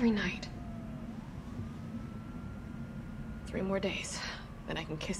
every night. Three more days, then I can kiss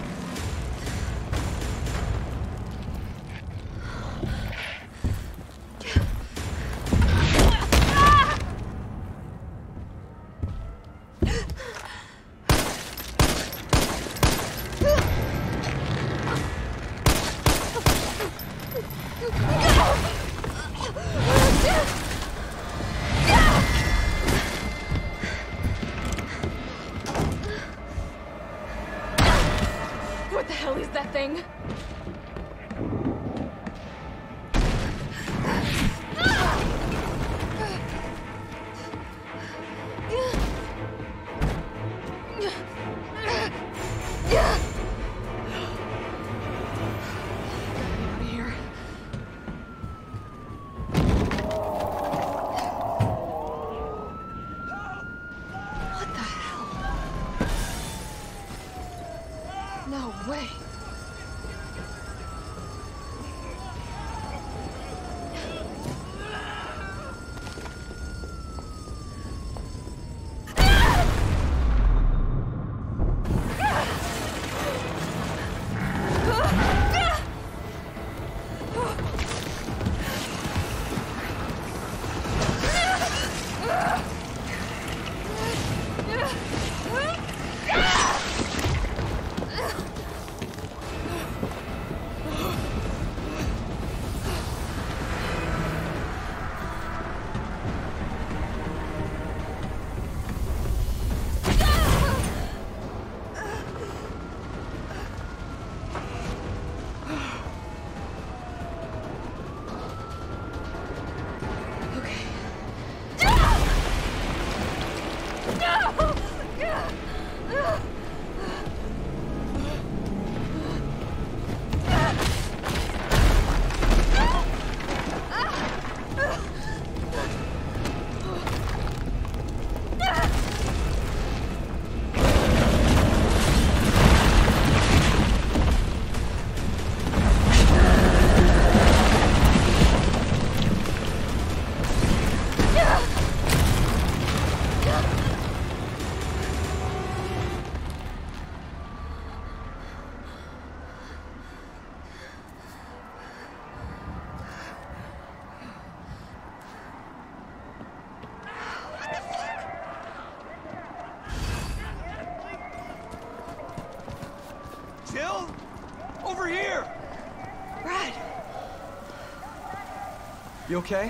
You okay?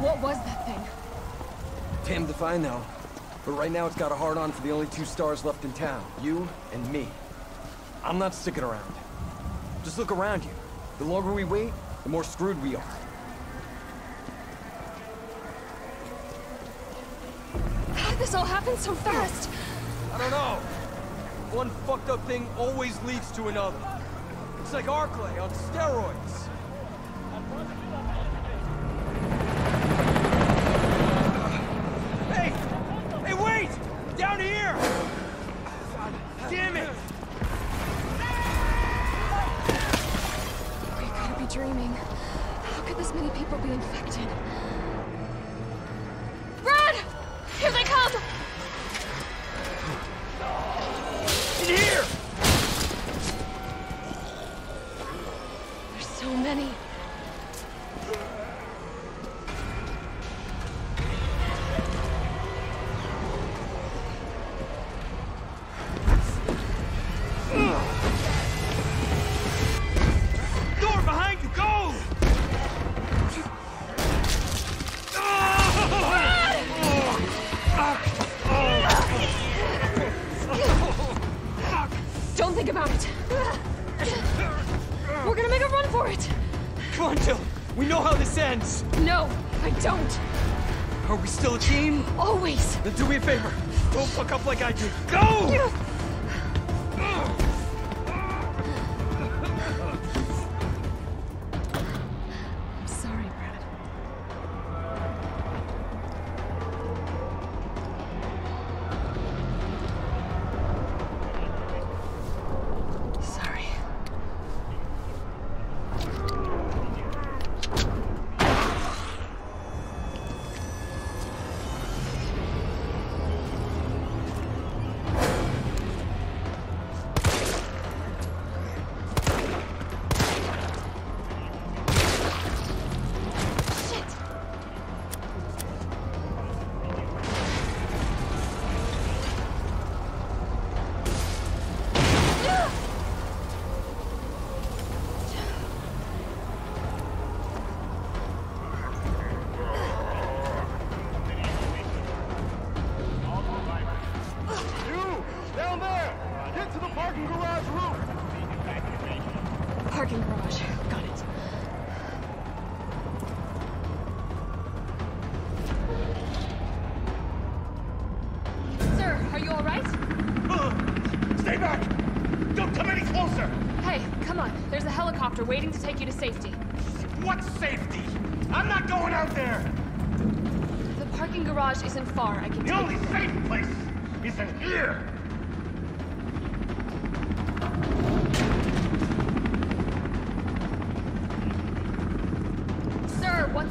what was that thing? Damned if I know. But right now it's got a hard-on for the only two stars left in town. You and me. I'm not sticking around. Just look around you. The longer we wait, the more screwed we are. How did this all happen so fast? I don't know. One fucked up thing always leads to another. It's like Arklay on steroids. Then do me a favor. Don't fuck up like I did. Go!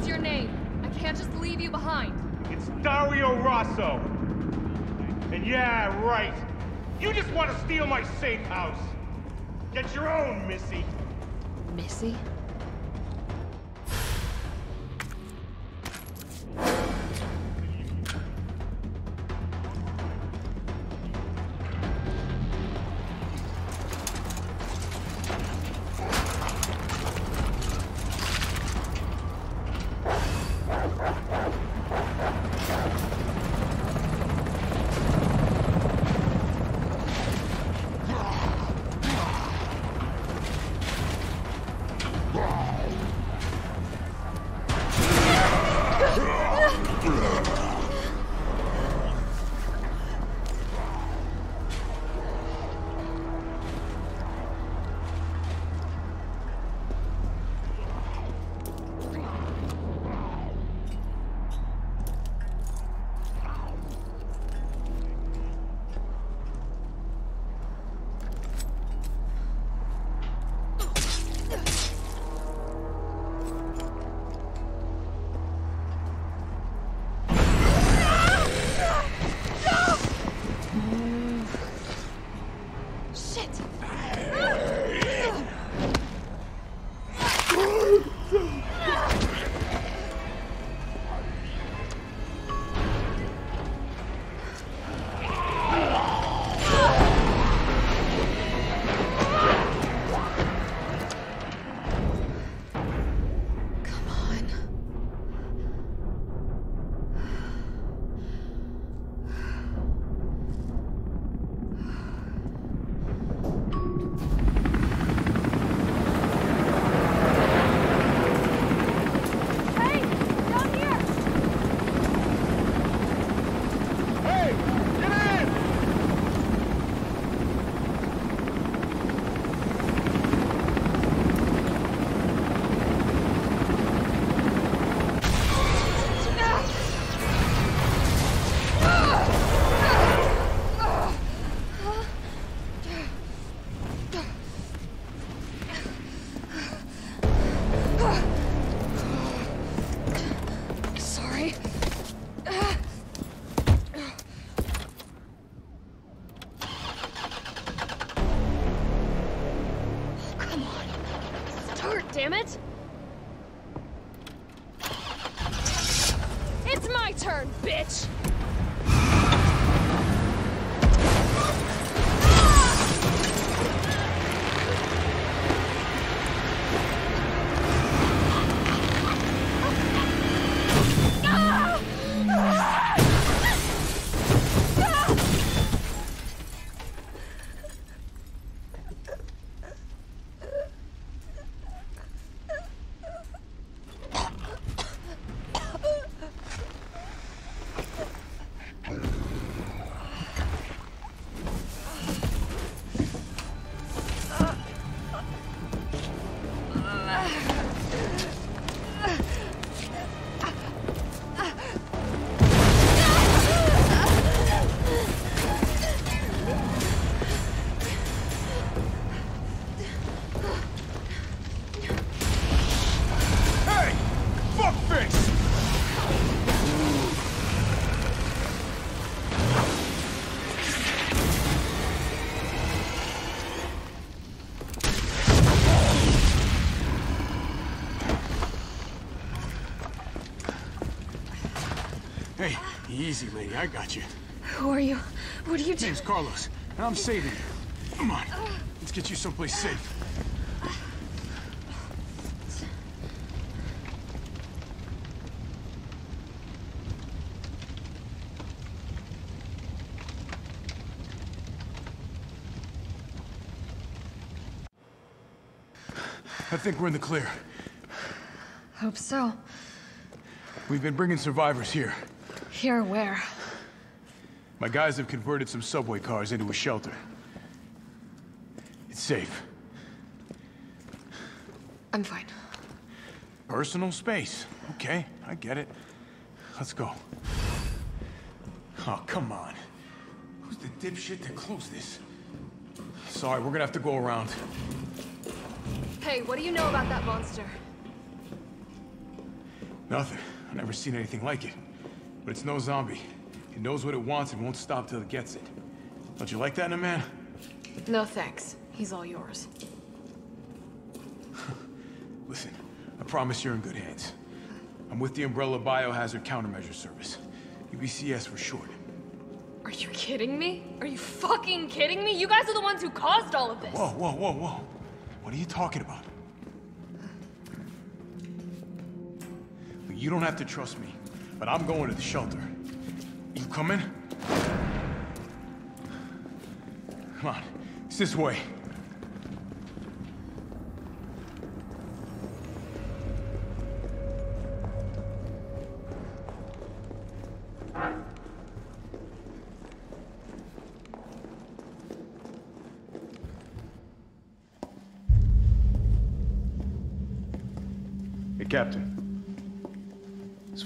your name? I can't just leave you behind. It's Dario Rosso. And yeah, right. You just want to steal my safe house. Get your own, Missy. Missy? Turn, bitch! Easy, lady. I got you. Who are you? What are you doing? Name's Carlos, and I'm saving you. Come on, let's get you someplace safe. I think we're in the clear. Hope so. We've been bringing survivors here. Here, where? My guys have converted some subway cars into a shelter. It's safe. I'm fine. Personal space. Okay, I get it. Let's go. Oh, come on. Who's the dipshit that closed this? Sorry, we're gonna have to go around. Hey, what do you know about that monster? Nothing. I've never seen anything like it. But it's no zombie. It knows what it wants and won't stop till it gets it. Don't you like that in a man? No thanks. He's all yours. Listen, I promise you're in good hands. I'm with the Umbrella Biohazard Countermeasure Service. UBCS for short. Are you kidding me? Are you fucking kidding me? You guys are the ones who caused all of this. Whoa, whoa, whoa, whoa. What are you talking about? Look, You don't have to trust me, but I'm going to the shelter. You coming? Come on, it's this way. Hey, Captain.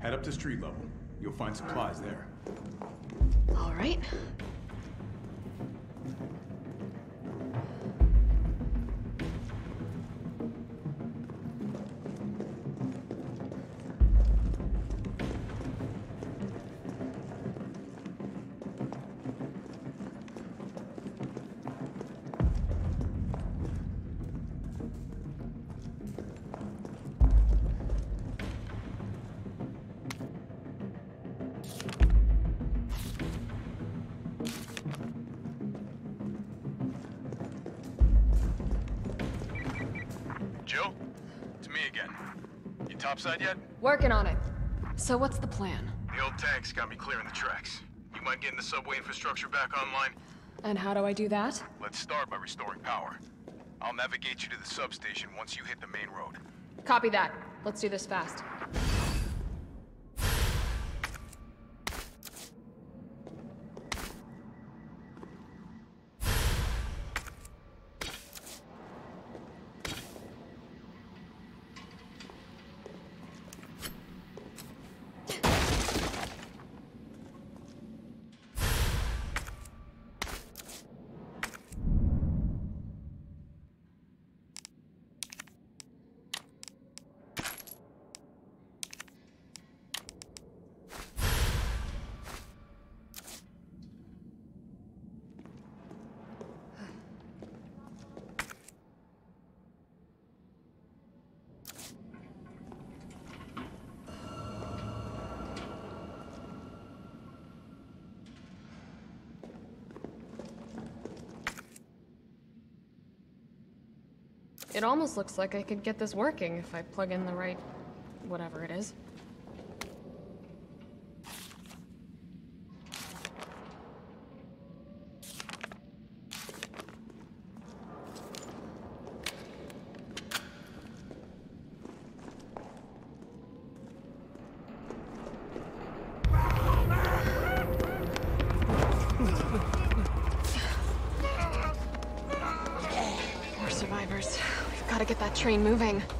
Head up to street level. You'll find supplies there. All right. Jill? It's me again. You topside yet? Working on it. So what's the plan? The old tanks got me clearing the tracks. You mind getting the subway infrastructure back online? And how do I do that? Let's start by restoring power. I'll navigate you to the substation once you hit the main road. Copy that. Let's do this fast. It almost looks like I could get this working if I plug in the right... whatever it is. That train moving.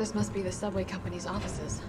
This must be the subway company's offices.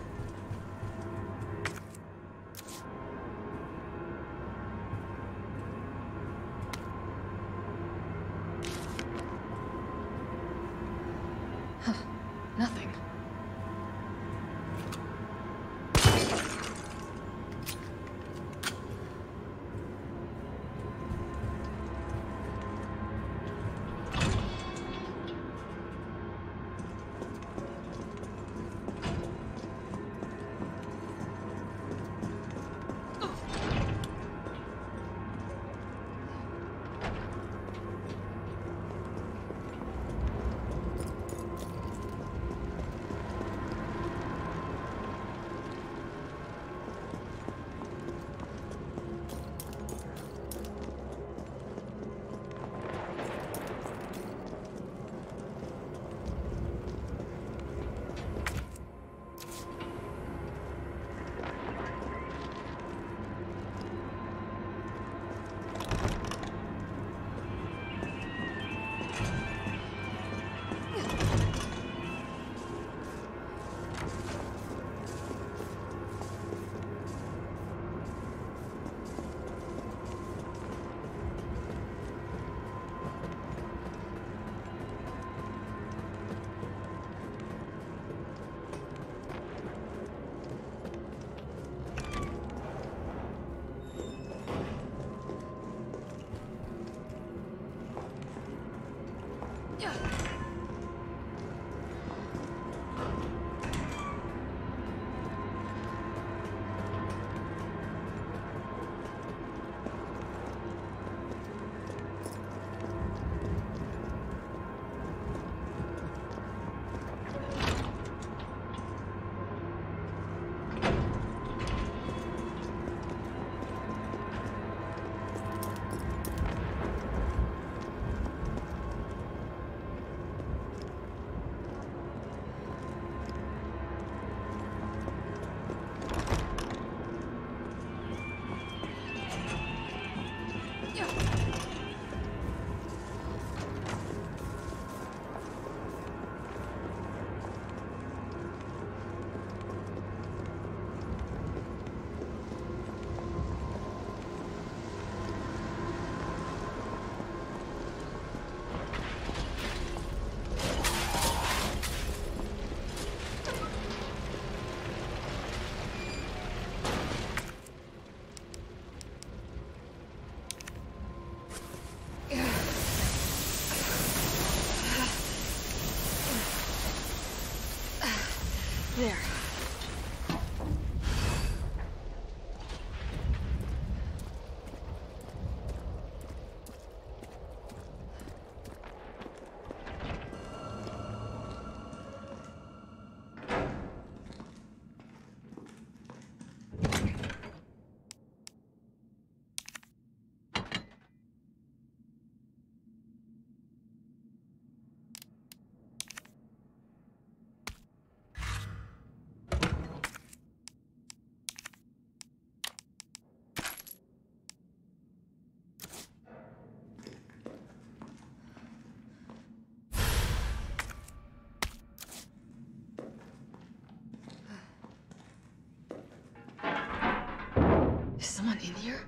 In here?